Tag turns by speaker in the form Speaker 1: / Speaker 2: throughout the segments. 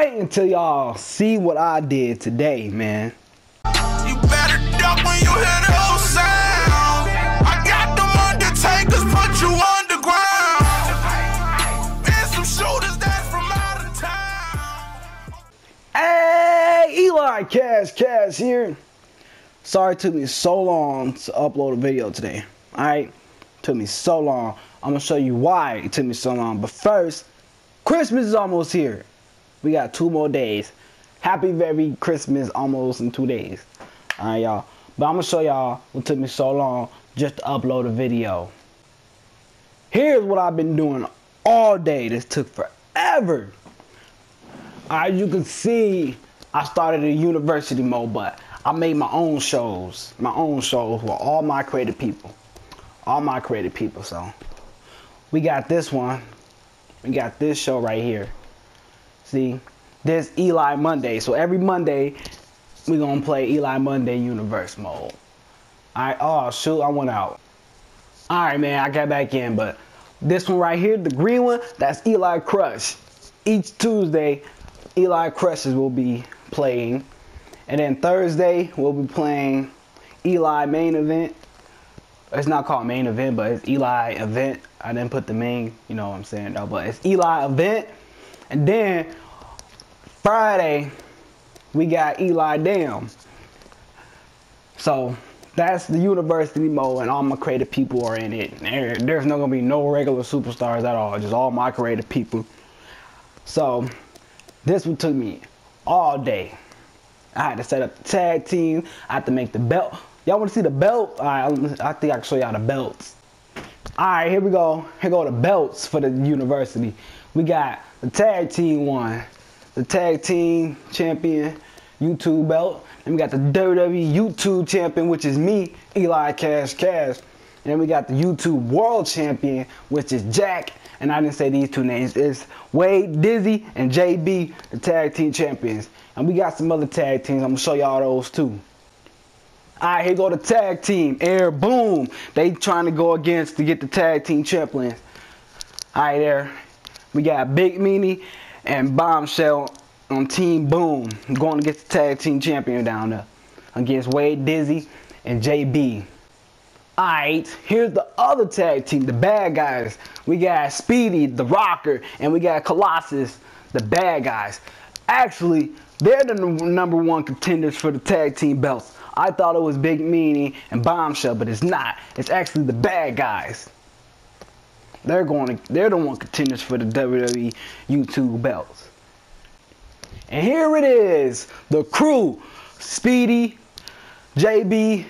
Speaker 1: Wait until y'all see what I did today, man.
Speaker 2: You better duck when you hear those sounds. I got them undertakers, put you underground. And some shooters that's from out of town.
Speaker 1: Hey, Eli Cash Cash here. Sorry it took me so long to upload a video today. Alright? Took me so long. I'm gonna show you why it took me so long. But first, Christmas is almost here. We got two more days. Happy very Christmas almost in two days. Alright, y'all. But I'm gonna show y'all what took me so long just to upload a video. Here's what I've been doing all day. This took forever. As you can see, I started a university mode, but I made my own shows. My own shows with all my creative people. All my creative people, so. We got this one. We got this show right here. See, this Eli Monday. So every Monday, we're gonna play Eli Monday Universe mode. Alright, oh shoot, I went out. Alright man, I got back in, but this one right here, the green one, that's Eli Crush. Each Tuesday, Eli Crushes will be playing. And then Thursday, we'll be playing Eli Main Event. It's not called Main Event, but it's Eli Event. I didn't put the main, you know what I'm saying, though, but it's Eli Event. And then Friday, we got Eli Damn. So that's the university mode, and all my creative people are in it. There, there's not gonna be no regular superstars at all, just all my creative people. So this one took me all day. I had to set up the tag team. I had to make the belt. Y'all want to see the belt? Right, I think I can show y'all the belts. All right, here we go. Here go the belts for the university. We got the tag team one, the tag team champion YouTube belt. And we got the WWE YouTube champion, which is me, Eli Cash Cash. And then we got the YouTube World Champion, which is Jack. And I didn't say these two names. It's Wade Dizzy and JB, the tag team champions. And we got some other tag teams. I'm gonna show y'all those too. Alright, here go the tag team. Air Boom. They trying to go against to get the tag team champions. Alright, there. We got Big Meanie and Bombshell on Team Boom going against the tag team champion down there against Wade Dizzy and JB. Alright, here's the other tag team, the bad guys. We got Speedy, the Rocker, and we got Colossus, the bad guys. Actually, they're the number one contenders for the tag team belts. I thought it was Big Meanie and Bombshell, but it's not. It's actually the bad guys. They're going to, they're the one contenders for the WWE YouTube belts. And here it is, the crew, Speedy, JB,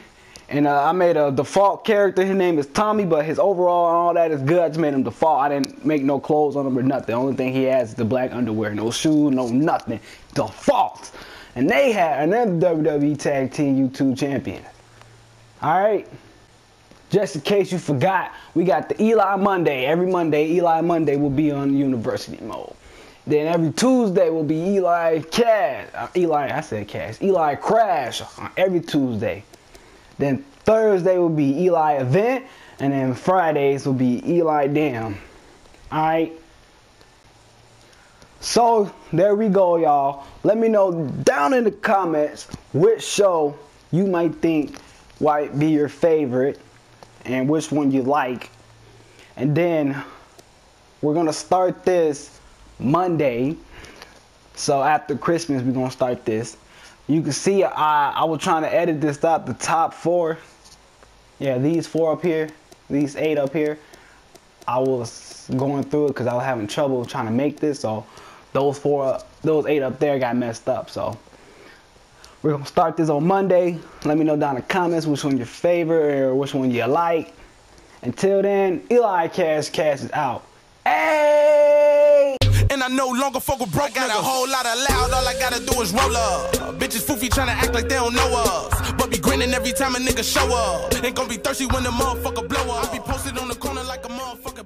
Speaker 1: and uh, I made a default character. His name is Tommy, but his overall and all that is good. I just made him default. I didn't make no clothes on him or nothing. The only thing he has is the black underwear. No shoes, no nothing. Default. And they had another WWE Tag Team YouTube champion. Alright? Just in case you forgot, we got the Eli Monday. Every Monday, Eli Monday will be on university mode. Then every Tuesday will be Eli Cash. Uh, Eli, I said Cash. Eli Crash on every Tuesday. Then Thursday will be Eli Event. And then Fridays will be Eli Damn. Alright? So there we go, y'all. Let me know down in the comments which show you might think might be your favorite and which one you like. And then we're gonna start this Monday. So after Christmas, we're gonna start this. You can see I, I was trying to edit this out, the top four. Yeah, these four up here, these eight up here. I was going through it because I was having trouble trying to make this. So those four, those eight up there got messed up. So we're gonna start this on Monday. Let me know down in the comments which one your favorite or which one you like. Until then, Eli Cash Cash is out. Hey!
Speaker 2: And I no longer fuck with broke. I got a whole lot of loud, all I gotta do is roll up. Bitches foofy tryna act like they don't know us. But be grinning every time a nigga show up. Ain't gonna be thirsty when the motherfucker blow up. I be posted on the corner like a motherfucker.